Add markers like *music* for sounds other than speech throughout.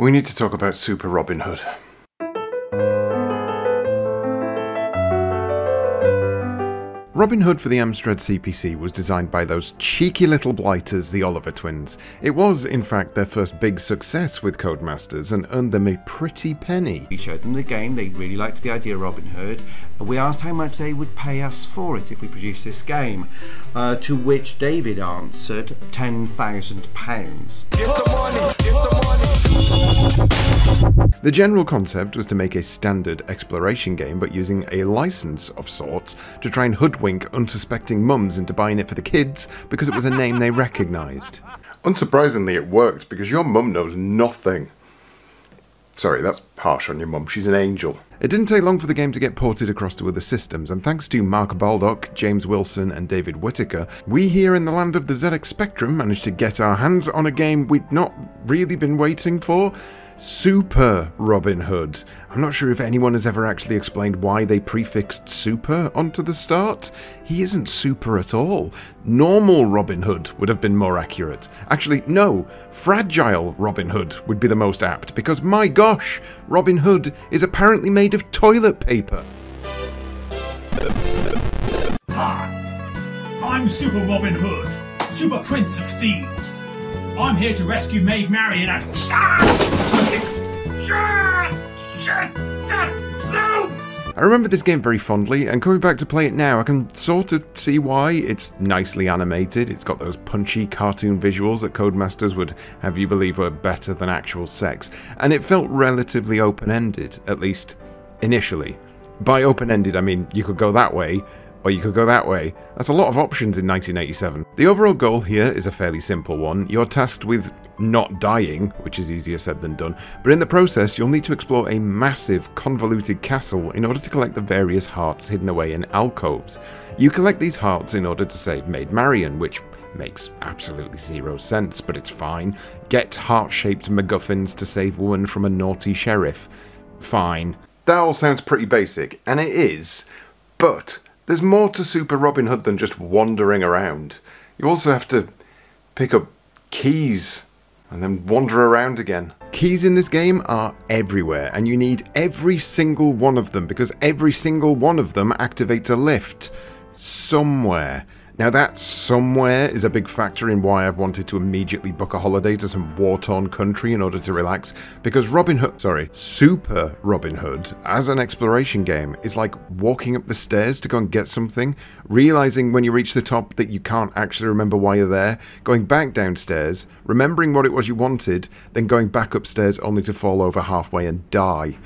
We need to talk about Super Robin Hood. Robin Hood for the Amstrad CPC was designed by those cheeky little blighters, the Oliver twins. It was, in fact, their first big success with Codemasters and earned them a pretty penny. We showed them the game, they really liked the idea of Robin Hood. We asked how much they would pay us for it if we produced this game, uh, to which David answered £10,000. The general concept was to make a standard exploration game but using a license of sorts to try and hoodwink unsuspecting mums into buying it for the kids because it was a name they recognised. *laughs* Unsurprisingly, it worked because your mum knows nothing. Sorry, that's harsh on your mum. She's an angel. It didn't take long for the game to get ported across to other systems, and thanks to Mark Baldock, James Wilson, and David Whittaker, we here in the land of the ZX Spectrum managed to get our hands on a game we'd not really been waiting for. Super Robin Hood. I'm not sure if anyone has ever actually explained why they prefixed super onto the start. He isn't super at all. Normal Robin Hood would have been more accurate. Actually, no, fragile Robin Hood would be the most apt, because my gosh, Robin Hood is apparently made of toilet paper. Hi, I'm Super Robin Hood, Super Prince of Thieves. I'm here to rescue Maid Marian and... Ah! I remember this game very fondly, and coming back to play it now, I can sort of see why. It's nicely animated, it's got those punchy cartoon visuals that Codemasters would have you believe were better than actual sex, and it felt relatively open-ended, at least initially. By open-ended, I mean you could go that way, or you could go that way. That's a lot of options in 1987. The overall goal here is a fairly simple one. You're tasked with not dying, which is easier said than done, but in the process you'll need to explore a massive, convoluted castle in order to collect the various hearts hidden away in alcoves. You collect these hearts in order to save Maid Marian, which makes absolutely zero sense, but it's fine. Get heart-shaped MacGuffins to save woman from a naughty sheriff. Fine. That all sounds pretty basic, and it is, but there's more to Super Robin Hood than just wandering around. You also have to pick up keys and then wander around again. Keys in this game are everywhere, and you need every single one of them because every single one of them activates a lift somewhere. Now that somewhere is a big factor in why I've wanted to immediately book a holiday to some war-torn country in order to relax, because Robin Hood, sorry, Super Robin Hood, as an exploration game, is like walking up the stairs to go and get something, realizing when you reach the top that you can't actually remember why you're there, going back downstairs, remembering what it was you wanted, then going back upstairs only to fall over halfway and die.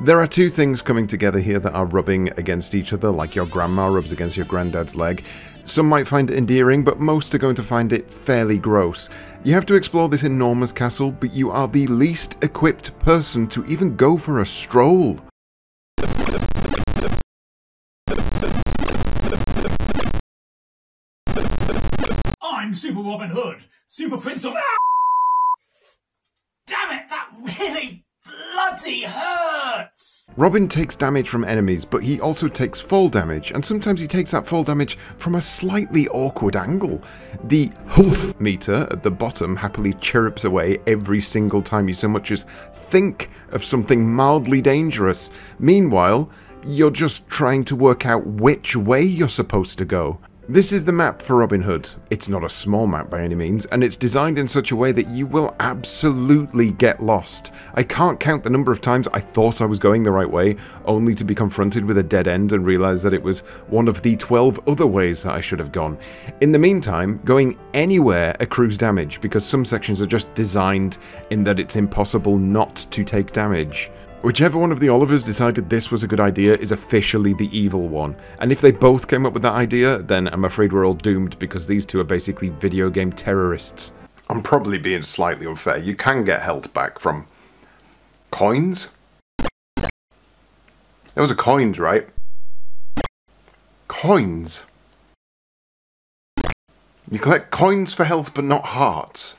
There are two things coming together here that are rubbing against each other, like your grandma rubs against your granddad's leg. Some might find it endearing, but most are going to find it fairly gross. You have to explore this enormous castle, but you are the least equipped person to even go for a stroll. I'm Super Robin Hood, Super Prince of... Damn it, that really hurts! Robin takes damage from enemies, but he also takes fall damage, and sometimes he takes that fall damage from a slightly awkward angle. The health meter at the bottom happily chirrups away every single time you so much as think of something mildly dangerous. Meanwhile, you're just trying to work out which way you're supposed to go. This is the map for Robin Hood. It's not a small map by any means, and it's designed in such a way that you will absolutely get lost. I can't count the number of times I thought I was going the right way, only to be confronted with a dead end and realise that it was one of the 12 other ways that I should have gone. In the meantime, going anywhere accrues damage, because some sections are just designed in that it's impossible not to take damage. Whichever one of the Olivers decided this was a good idea is officially the evil one, and if they both came up with that idea, then I'm afraid we're all doomed because these two are basically video game terrorists. I'm probably being slightly unfair. You can get health back from coins? It was a coins, right? Coins. You collect coins for health but not hearts.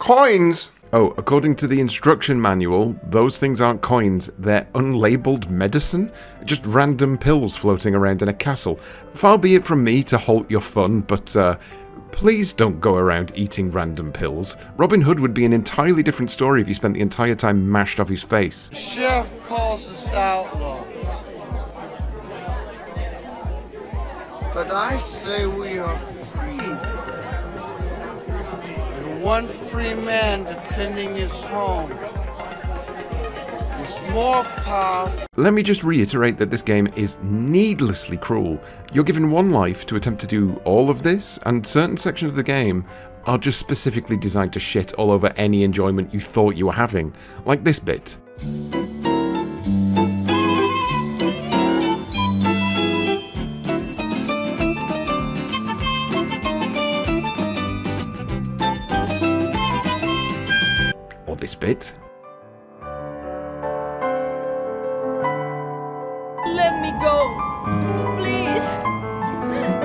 Coins! Oh, according to the instruction manual, those things aren't coins, they're unlabeled medicine? Just random pills floating around in a castle. Far be it from me to halt your fun, but uh, Please don't go around eating random pills. Robin Hood would be an entirely different story if he spent the entire time mashed off his face. The sheriff calls us outlaws. But I say we are free. And one free man defending his home is more powerful. Let me just reiterate that this game is needlessly cruel. You're given one life to attempt to do all of this, and certain sections of the game are just specifically designed to shit all over any enjoyment you thought you were having, like this bit. Bit. Let me go. Please.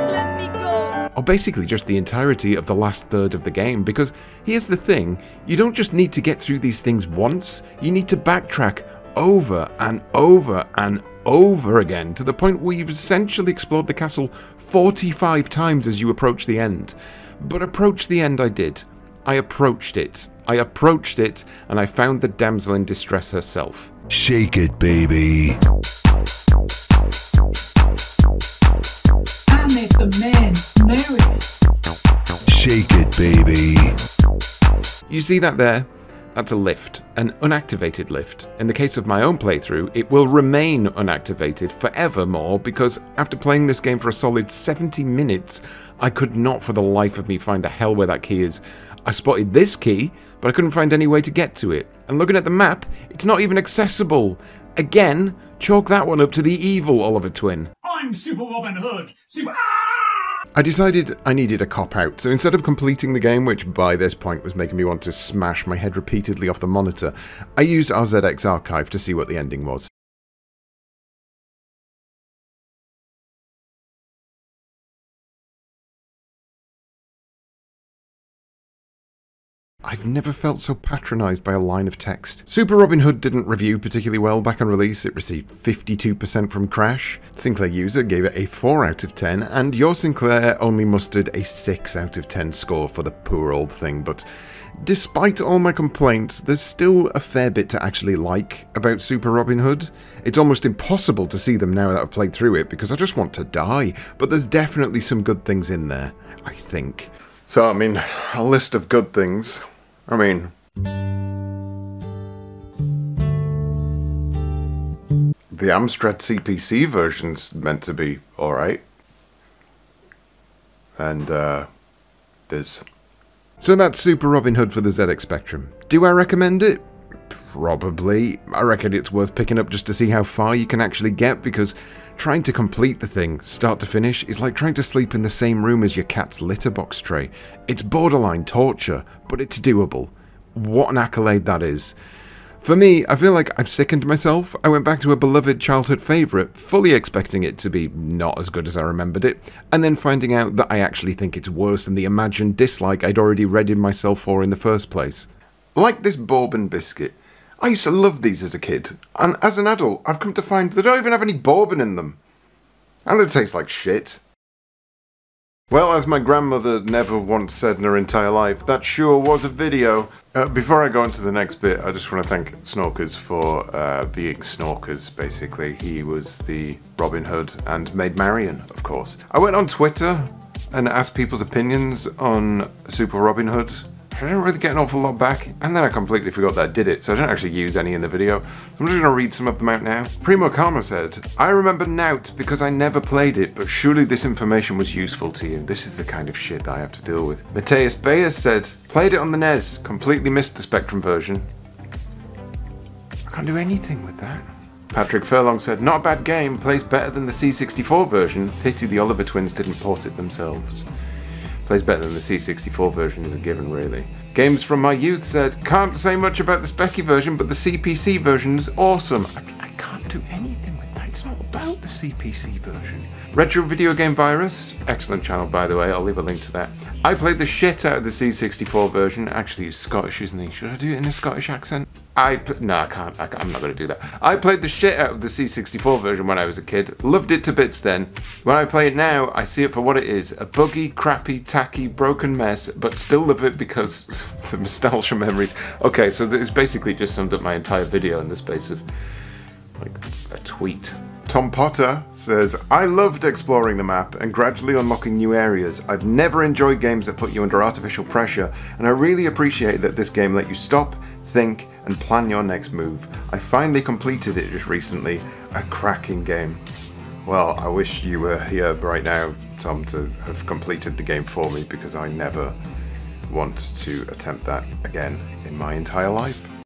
Let me go. or basically just the entirety of the last third of the game, because here's the thing you don't just need to get through these things once, you need to backtrack over and over and over again to the point where you've essentially explored the castle 45 times as you approach the end. But approach the end I did. I approached it. I approached it, and I found the damsel in distress herself. Shake it, baby. I make the man marry. Shake it, baby. You see that there? That's a lift, an unactivated lift. In the case of my own playthrough, it will remain unactivated forevermore because after playing this game for a solid 70 minutes, I could not for the life of me find the hell where that key is. I spotted this key, but I couldn't find any way to get to it. And looking at the map, it's not even accessible. Again, chalk that one up to the evil Oliver Twin. I'm Super Robin Hood. Super. I decided I needed a cop out, so instead of completing the game, which by this point was making me want to smash my head repeatedly off the monitor, I used RZX Archive to see what the ending was. I've never felt so patronised by a line of text. Super Robin Hood didn't review particularly well back on release. It received 52% from Crash. Sinclair User gave it a 4 out of 10, and your Sinclair only mustered a 6 out of 10 score for the poor old thing. But despite all my complaints, there's still a fair bit to actually like about Super Robin Hood. It's almost impossible to see them now that I've played through it because I just want to die. But there's definitely some good things in there, I think. So, I mean, a list of good things. I mean, the Amstrad CPC version's meant to be alright. And, uh, there's. So that's Super Robin Hood for the ZX Spectrum. Do I recommend it? Probably. I reckon it's worth picking up just to see how far you can actually get because trying to complete the thing, start to finish, is like trying to sleep in the same room as your cat's litter box tray. It's borderline torture, but it's doable. What an accolade that is. For me, I feel like I've sickened myself. I went back to a beloved childhood favourite, fully expecting it to be not as good as I remembered it, and then finding out that I actually think it's worse than the imagined dislike I'd already readied myself for in the first place. Like this bourbon biscuit. I used to love these as a kid, and as an adult, I've come to find they don't even have any bourbon in them. And they taste like shit. Well, as my grandmother never once said in her entire life, that sure was a video. Uh, before I go on to the next bit, I just want to thank Snorkers for uh, being Snorkers, basically. He was the Robin Hood and Maid Marian, of course. I went on Twitter and asked people's opinions on Super Robin Hood. I didn't really get an awful lot back, and then I completely forgot that I did it, so I didn't actually use any in the video. So I'm just to read some of them out now. Primo Karma said, I remember Nout because I never played it, but surely this information was useful to you. This is the kind of shit that I have to deal with. Mateus Bayes said, played it on the NES, completely missed the Spectrum version. I can't do anything with that. Patrick Furlong said, not a bad game, plays better than the C64 version. Pity the Oliver twins didn't port it themselves. Plays better than the C64 version is a given, really. Games from my youth said, can't say much about the Speccy version, but the CPC version is awesome. I, I can't do anything with that. It's not about the CPC version. Retro Video Game Virus, excellent channel by the way, I'll leave a link to that. I played the shit out of the C64 version. Actually, he's Scottish, isn't he? Should I do it in a Scottish accent? I no, I can't. I, am not going to do that. I played the shit out of the C64 version when I was a kid. Loved it to bits then. When I play it now, I see it for what it is: a buggy, crappy, tacky, broken mess. But still love it because *laughs* the nostalgia memories. Okay, so it's basically just summed up my entire video in the space of like a tweet. Tom Potter says, I loved exploring the map and gradually unlocking new areas. I've never enjoyed games that put you under artificial pressure, and I really appreciate that this game let you stop, think, and plan your next move. I finally completed it just recently. A cracking game. Well, I wish you were here right now, Tom, to have completed the game for me because I never want to attempt that again in my entire life.